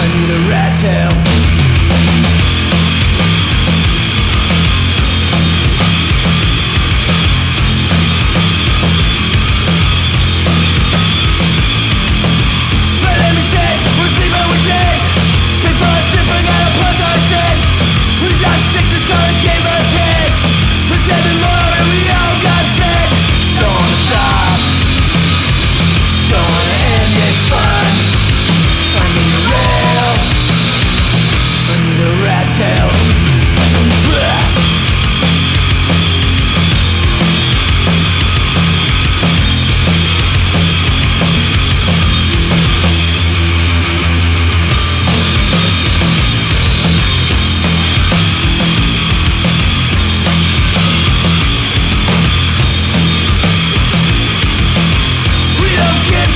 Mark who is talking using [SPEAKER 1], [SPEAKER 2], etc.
[SPEAKER 1] I need a red tail